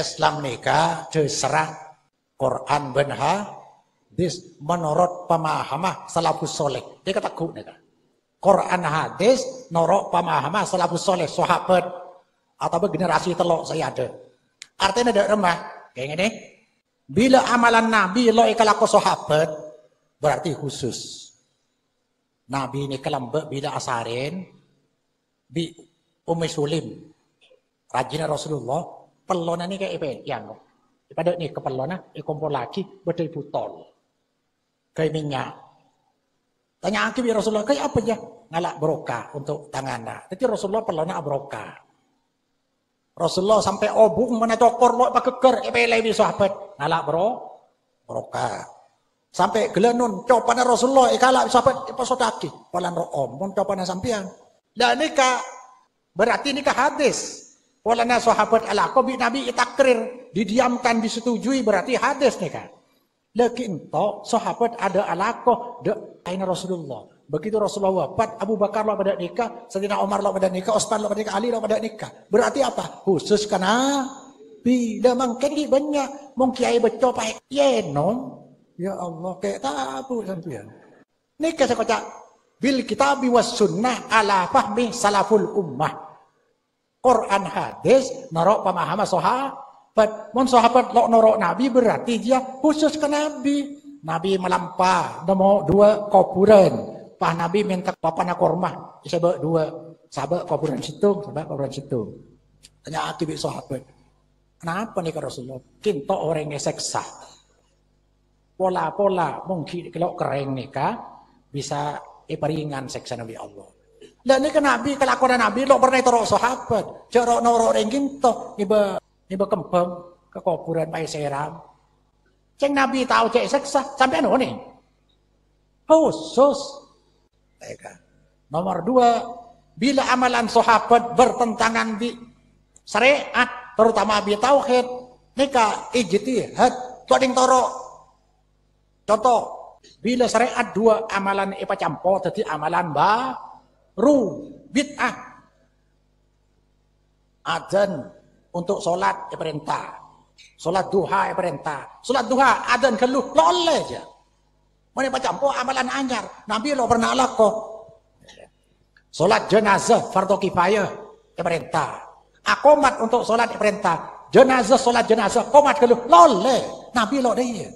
Islam nika serah Quran ben hadis menurut pemahaman salafus soleh. Dia kata ku nika. Quran hadis norok pemahaman salafus soleh sahabat atau generasi telok saya ada. Artinya ada remah kayak gini. Bila amalan Nabi lo ikalaku sahabat berarti khusus. Nabi ini kelambek bila asarin bi Ummi Sulim rajin Rasulullah pelona ni kayak ipen yang pada ni kepelona ikumpul lagi betul butol. Kayak minyak. Tanya aku ya Rasulullah kayak apa ya? Ngalak broka untuk tangan jadi Rasulullah pelona broka. Rasulullah sampai obung mana cokor lo pakai ker ipen lebih sahabat. Ngalak bro broka. Sampai gelenun copanan Rasulullah ikalak sahabat ipa sodaki. Palan ro om pun copanan sampian dan nikah. Berarti nikah hadis Walana sahabat ala bi Nabi itakrir didiamkan disetujui berarti hadis nikah. Lakin to sahabat ada alaqah de aina Rasulullah. Begitu Rasulullah wafat, Abu Bakar lo pada nikah, Sayyidina Umar lo pada nikah, Utsman lo pada nikah, Ali lo pada nikah. Berarti apa? Khusus karena bila mungkin di banyak mungkin kiai beco pai yenom. Ya Allah, kayak tabu sampean. Nikah sekocak bil kitabi was sunnah ala fahmi salaful ummah. Quran hadis norok pemahaman sahabat. Mon sahabat lo norok nabi berarti dia khusus ke nabi. Nabi melampah nemu dua kuburan. Pak Nabi minta papana korma. Sebab dua. Sahabat kuburan situ, sahabat kuburan situ. Tanya akibik sahabat. Kenapa nih Rasulullah? Kinto orang yang seksa pola-pola mungkin kalau kering nikah bisa iperingan seksa Nabi Allah. Dan ini kan Nabi kelakuan Nabi lo pernah terok sahabat, jorok noro ringgin toh niba niba kembang ke kuburan pai seram. Ceng Nabi tahu cek seksa sampai anu nih. Khusus. Nomor dua, bila amalan sahabat bertentangan di syariat, terutama bi tauhid, nikah ijtihad, tuading toro Contoh, bila syariat dua amalan ipa campur jadi amalan baru bid'ah. Adzan untuk solat ya perintah. Solat duha ya perintah. Solat duha adzan keluh loleh aja. Mana ipa campur amalan anyar. Nabi lo pernah kok. Solat jenazah fardu kifayah ya perintah. Akomat untuk solat ya perintah. Jenazah solat jenazah komat keluh loleh. Nabi lo dia.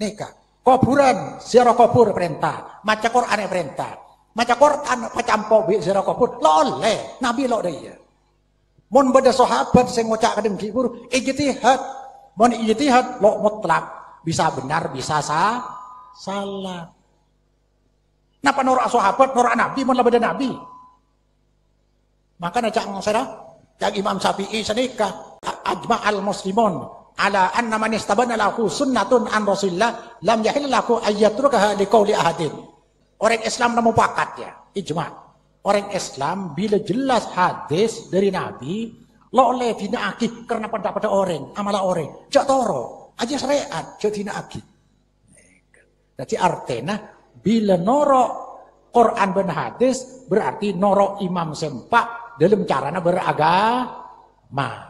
Nikah. Kuburan, ziarah kubur perintah. Maca Quran perintah. Maca Quran pacampo bi ziarah kubur. Loleh, Nabi lo dia. Mun beda sahabat sing ngucap kadang kibur, ijtihad. Mun ijtihad lo mutlak. Bisa benar, bisa sah, salah. Napa norak sahabat, norak Nabi, mun beda Nabi. Maka najak ngosera, yang Imam Syafi'i senikah, ajma al muslimun ala anna man istabana lahu sunnatun an Rasulillah lam yahil lahu ayyatrukaha liqauli ahadin. Orang Islam nemu pakat ya, ijma. Orang Islam bila jelas hadis dari Nabi, lo oleh dina aki karena pada pada orang, amala orang. Jak toro, aja syariat, jak dina aki. Jadi artinya bila norok Quran dan hadis berarti norok imam sempak dalam caranya beragama.